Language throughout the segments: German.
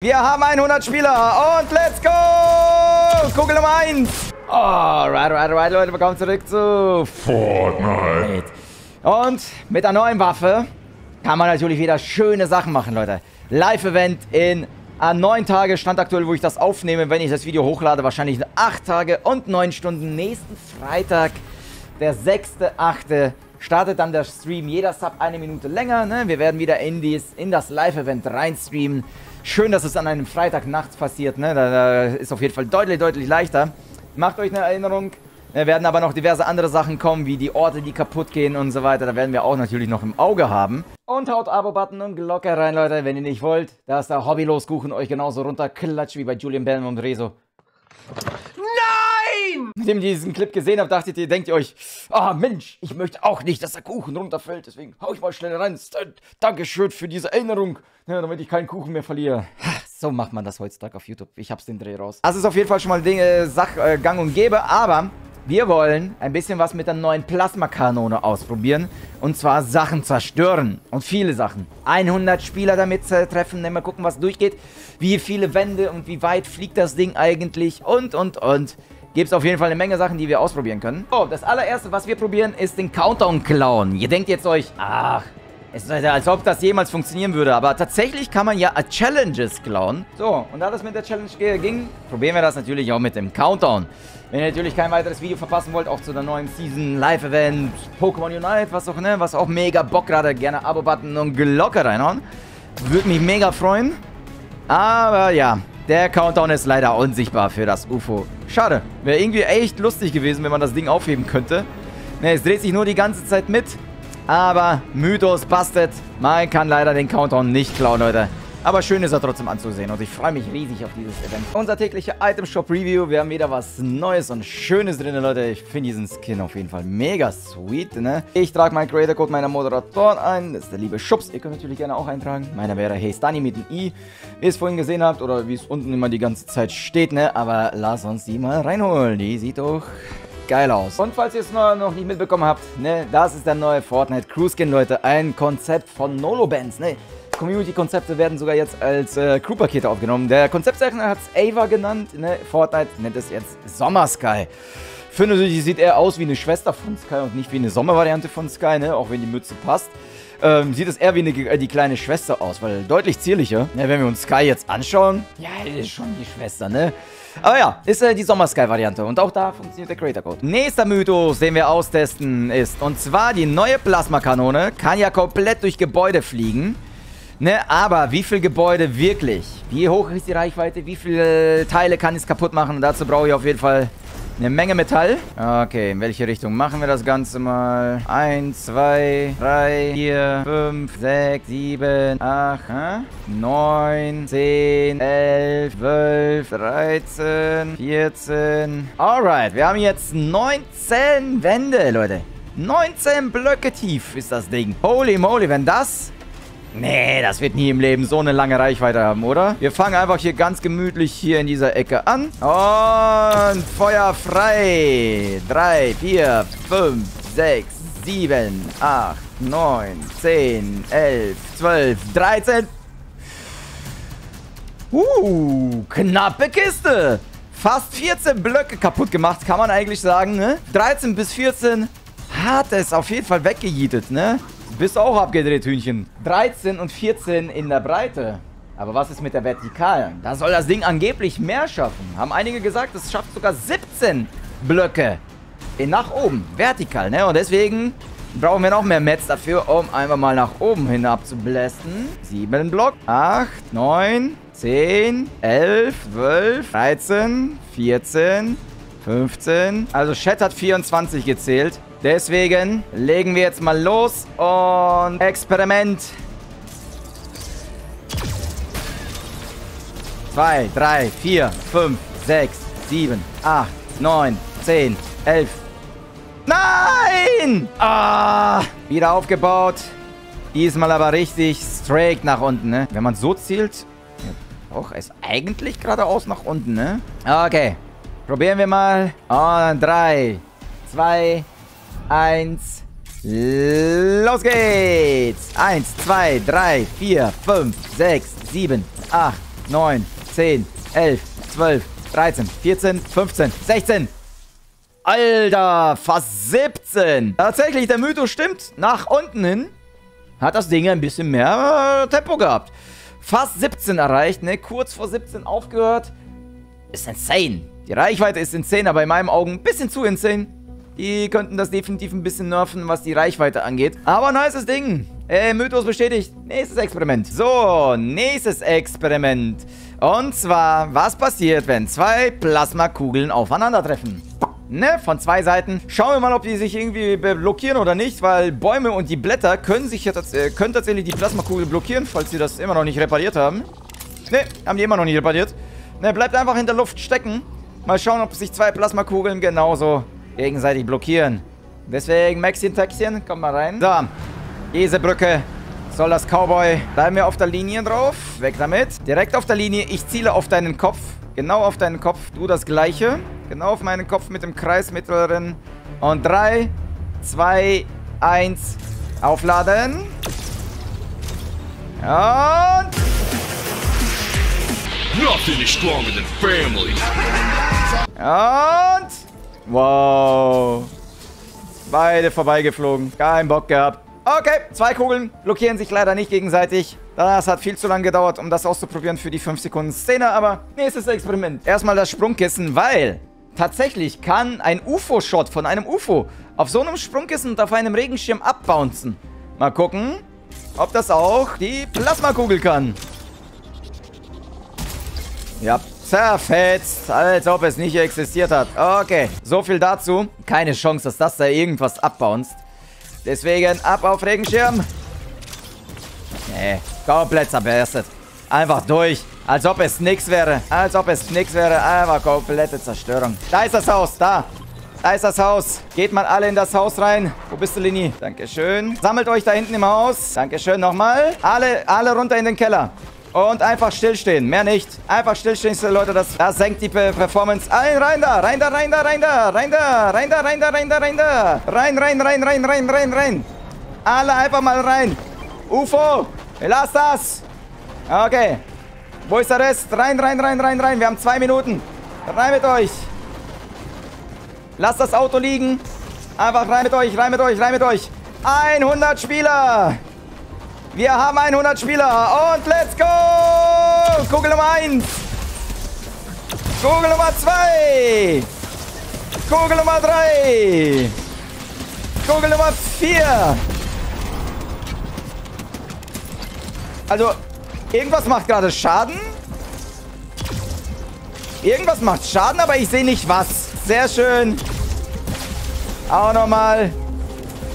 Wir haben 100 Spieler und let's go! Kugel Nummer 1. Oh, right, right, right, Leute, wir kommen zurück zu Fortnite. Und mit der neuen Waffe kann man natürlich wieder schöne Sachen machen, Leute. Live-Event in an neun Tage, Stand aktuell, wo ich das aufnehme, wenn ich das Video hochlade, wahrscheinlich acht Tage und neun Stunden. Nächsten Freitag, der 6.8., startet dann der Stream. Jeder Sub eine Minute länger. Ne? Wir werden wieder in, dies, in das Live-Event reinstreamen. Schön, dass es an einem Freitag nachts passiert. Ne? Da, da ist auf jeden Fall deutlich, deutlich leichter. Macht euch eine Erinnerung. Da werden aber noch diverse andere Sachen kommen, wie die Orte, die kaputt gehen und so weiter. Da werden wir auch natürlich noch im Auge haben. Und haut Abo-Button und Glocke rein, Leute, wenn ihr nicht wollt, dass der Hobbylos-Kuchen euch genauso runterklatscht wie bei Julian Bell und Rezo. Nein! Nachdem ihr diesen Clip gesehen habt, dachtet ihr, denkt ihr euch, ah Mensch, ich möchte auch nicht, dass der Kuchen runterfällt, deswegen hau ich mal schnell rein. Dankeschön für diese Erinnerung, ja, damit ich keinen Kuchen mehr verliere. So macht man das heutzutage auf YouTube. Ich hab's den Dreh raus. Das ist auf jeden Fall schon mal Dinge, Sach, äh, Gang und Gäbe, aber wir wollen ein bisschen was mit der neuen Plasmakanone ausprobieren. Und zwar Sachen zerstören. Und viele Sachen. 100 Spieler damit treffen. Mal gucken, was durchgeht. Wie viele Wände und wie weit fliegt das Ding eigentlich. Und, und, und. Gibt es auf jeden Fall eine Menge Sachen, die wir ausprobieren können. So, das allererste, was wir probieren, ist den Countdown klauen. Ihr denkt jetzt euch, ach, es ist als ob das jemals funktionieren würde, aber tatsächlich kann man ja Challenges klauen. So, und da das mit der Challenge ging, probieren wir das natürlich auch mit dem Countdown. Wenn ihr natürlich kein weiteres Video verpassen wollt, auch zu der neuen Season, Live-Event, Pokémon Unite, was auch, ne, was auch mega Bock gerade, gerne Abo-Button und Glocke reinhauen. Würde mich mega freuen. Aber ja, der Countdown ist leider unsichtbar für das UFO. Schade. Wäre irgendwie echt lustig gewesen, wenn man das Ding aufheben könnte. Ne, es dreht sich nur die ganze Zeit mit. Aber Mythos bastet. Man kann leider den Countdown nicht klauen, Leute. Aber schön ist er trotzdem anzusehen und ich freue mich riesig auf dieses Event. Unser täglicher Item Shop Review. Wir haben wieder was Neues und Schönes drin, Leute. Ich finde diesen Skin auf jeden Fall mega sweet, ne? Ich trage meinen Creator Code meiner Moderatoren ein. Das ist der liebe Schubs. Ihr könnt natürlich gerne auch eintragen. Meiner wäre Hey Stani mit dem I. Wie ihr es vorhin gesehen habt oder wie es unten immer die ganze Zeit steht, ne? Aber lass uns die mal reinholen. Die sieht doch geil aus. Und falls ihr es noch, nicht mitbekommen habt, ne, das ist der neue Fortnite Crew Skin, Leute. Ein Konzept von Nolo Bands, ne. Community-Konzepte werden sogar jetzt als äh, Crew-Pakete aufgenommen. Der Konzeptzeichner hat es Ava genannt, ne. Fortnite nennt es jetzt Sommer Sky. Finde, sie sieht eher aus wie eine Schwester von Sky und nicht wie eine Sommervariante von Sky, ne, auch wenn die Mütze passt. Ähm, sieht es eher wie eine, äh, die kleine Schwester aus, weil deutlich zierlicher. Ja, wenn wir uns Sky jetzt anschauen, ja, ist schon die Schwester, ne? Aber ja, ist äh, die Sommer-Sky-Variante. Und auch da funktioniert der Creator-Code. Nächster Mythos, den wir austesten, ist, und zwar die neue Plasmakanone kann ja komplett durch Gebäude fliegen. Ne, aber wie viel Gebäude wirklich? Wie hoch ist die Reichweite? Wie viele Teile kann es kaputt machen? Und dazu brauche ich auf jeden Fall eine Menge Metall. Okay, in welche Richtung machen wir das Ganze mal? 1, 2, 3, 4, 5, 6, 7, 8, 9, 10, 11, 12, 13, 14. Alright, wir haben jetzt 19 Wände, Leute. 19 Blöcke tief ist das Ding. Holy moly, wenn das Nee, das wird nie im Leben so eine lange Reichweite haben, oder? Wir fangen einfach hier ganz gemütlich hier in dieser Ecke an. Und Feuer frei. 3, 4, 5, 6, 7, 8, 9, 10, 11, 12, 13. Uh, knappe Kiste. Fast 14 Blöcke kaputt gemacht, kann man eigentlich sagen, ne? 13 bis 14 hat es auf jeden Fall weggejietet, ne? Bist auch abgedreht, Hühnchen. 13 und 14 in der Breite. Aber was ist mit der Vertikalen? Da soll das Ding angeblich mehr schaffen. Haben einige gesagt, es schafft sogar 17 Blöcke nach oben. Vertikal, ne? Und deswegen brauchen wir noch mehr Metz dafür, um einfach mal nach oben hinab zu blästen. 7 Block, 8, 9, 10, 11, 12, 13, 14, 15. Also Chat hat 24 gezählt. Deswegen legen wir jetzt mal los und Experiment. 2, 3, 4, 5, 6, 7, 8, 9, 10, 11. Nein! Ah! Wieder aufgebaut. Diesmal aber richtig straight nach unten, ne? Wenn man so zielt... Doch, ist eigentlich geradeaus nach unten, ne? Okay. Probieren wir mal. Und 3, 2, eins. Los geht's! Eins, zwei, drei, vier, fünf, sechs, sieben, acht, 9, 10, 11, 12, 13, 14, 15, 16. Alter, fast 17. Tatsächlich, der Mythos stimmt. Nach unten hin hat das Ding ein bisschen mehr äh, Tempo gehabt. Fast 17 erreicht, ne? Kurz vor 17 aufgehört. Ist insane. Die Reichweite ist insane, aber in meinen Augen ein bisschen zu insane. Die könnten das definitiv ein bisschen nerven, was die Reichweite angeht. Aber nices Ding. Äh, Mythos bestätigt. Nächstes Experiment. So, nächstes Experiment. Und zwar, was passiert, wenn zwei Plasmakugeln aufeinandertreffen? Ne, von zwei Seiten. Schauen wir mal, ob die sich irgendwie blockieren oder nicht, weil Bäume und die Blätter können sich ja äh, können tatsächlich die Plasmakugel blockieren, falls sie das immer noch nicht repariert haben. Ne, haben die immer noch nicht repariert. Ne, bleibt einfach in der Luft stecken. Mal schauen, ob sich zwei Plasmakugeln genauso gegenseitig blockieren. Deswegen, Maxchen, Taxchen, komm mal rein. So, diese Brücke soll das Cowboy. Bleiben wir auf der Linie drauf. Weg damit. Direkt auf der Linie. Ich ziele auf deinen Kopf. Genau auf deinen Kopf. Du das gleiche. Genau auf meinen Kopf mit dem Kreis mittleren. Und 3, 2, 1. Aufladen. Und... Nothing is stronger than family. Und... Wow. Beide vorbeigeflogen. Kein Bock gehabt. Okay, zwei Kugeln blockieren sich leider nicht gegenseitig. Das hat viel zu lange gedauert, um das auszuprobieren für die 5 Sekunden Szene, aber nächstes Experiment. Erstmal das Sprungkissen, weil tatsächlich kann ein UFO-Shot von einem UFO auf so einem Sprungkissen und auf einem Regenschirm abbouncen. Mal gucken, ob das auch die Plasmakugel kann. Ja, zerfetzt, als ob es nicht existiert hat. Okay, so viel dazu. Keine Chance, dass das da irgendwas abbounced. Deswegen ab auf Regenschirm. Nee, komplett zerberstet. Einfach durch. Als ob es nichts wäre. Als ob es nichts wäre. Einfach komplette Zerstörung. Da ist das Haus. Da. Da ist das Haus. Geht mal alle in das Haus rein. Wo bist du, Lini? Dankeschön. Sammelt euch da hinten im Haus. Dankeschön nochmal. Alle, alle runter in den Keller. Und einfach stillstehen. Mehr nicht. Einfach stillstehen, Leute. Das, das senkt die Performance. Ein, rein da. Rein da, rein da, rein da. Rein da. Rein da, rein da, rein da, rein da. Rein, rein, rein, rein, rein, rein, rein. Alle einfach mal rein. UFO. Lass das. Okay. Wo ist der Rest? Rein, rein, rein, rein, rein. Wir haben zwei Minuten. Rein mit euch. Lasst das Auto liegen. Einfach rein mit euch, rein mit euch, rein mit euch. 100 Spieler. Wir haben 100 Spieler. Und let's go. Kugel Nummer 1. Kugel Nummer 2. Kugel Nummer 3. Kugel Nummer 4. Also, irgendwas macht gerade Schaden. Irgendwas macht Schaden, aber ich sehe nicht was. Sehr schön. Auch nochmal.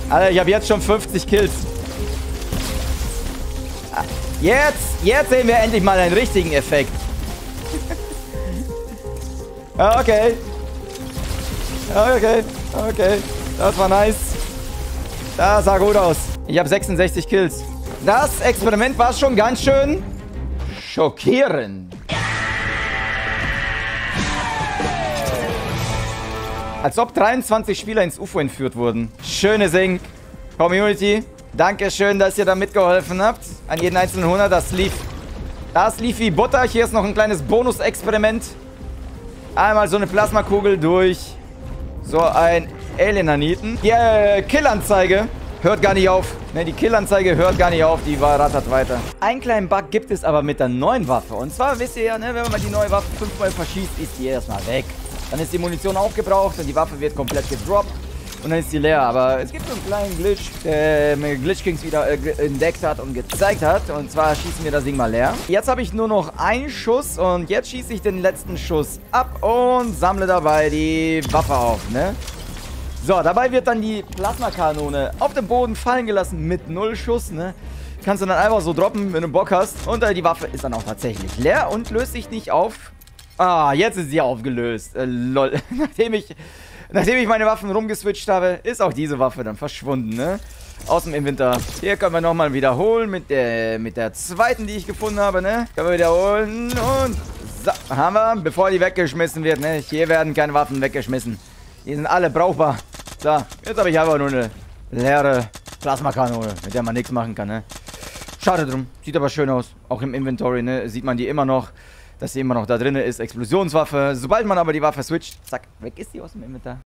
Alter, ich habe jetzt schon 50 Kills. Jetzt, jetzt sehen wir endlich mal einen richtigen Effekt. okay. Okay, okay. Das war nice. Das sah gut aus. Ich habe 66 Kills. Das Experiment war schon ganz schön schockierend. Als ob 23 Spieler ins UFO entführt wurden. Schöne Sing. Community. Dankeschön, dass ihr da mitgeholfen habt. An jeden einzelnen 100. Das lief. Das lief wie Butter. Hier ist noch ein kleines Bonus-Experiment. Einmal so eine Plasmakugel durch so ein Alien-Naniten. Die äh, Killanzeige hört gar nicht auf. Ne, die Killanzeige hört gar nicht auf. Die war rattert weiter. Einen kleinen Bug gibt es aber mit der neuen Waffe. Und zwar wisst ihr ja, ne, wenn man die neue Waffe fünfmal verschießt, ist die erstmal weg. Dann ist die Munition aufgebraucht und die Waffe wird komplett gedroppt. Und dann ist die leer. Aber es gibt so einen kleinen Glitch, der mir Glitch Kings wieder äh, entdeckt hat und gezeigt hat. Und zwar schießen wir das Ding mal leer. Jetzt habe ich nur noch einen Schuss und jetzt schieße ich den letzten Schuss ab und sammle dabei die Waffe auf, ne? So, dabei wird dann die Plasmakanone auf den Boden fallen gelassen mit null Schuss, ne? Kannst du dann einfach so droppen, wenn du Bock hast. Und äh, die Waffe ist dann auch tatsächlich leer und löst sich nicht auf. Ah, jetzt ist sie aufgelöst. Äh, lol. nachdem, ich, nachdem ich meine Waffen rumgeswitcht habe, ist auch diese Waffe dann verschwunden, ne? Aus dem Inventar. Hier können wir nochmal wiederholen mit der, mit der zweiten, die ich gefunden habe, ne? Können wir wiederholen und... So, haben wir, bevor die weggeschmissen wird, ne? Hier werden keine Waffen weggeschmissen. Die sind alle brauchbar. So, jetzt habe ich einfach nur eine leere Plasmakanone, mit der man nichts machen kann, ne? Schade drum. Sieht aber schön aus. Auch im Inventory, ne? Sieht man die immer noch, dass sie immer noch da drin ist. Explosionswaffe. Sobald man aber die Waffe switcht, zack, weg ist die aus dem Inventar.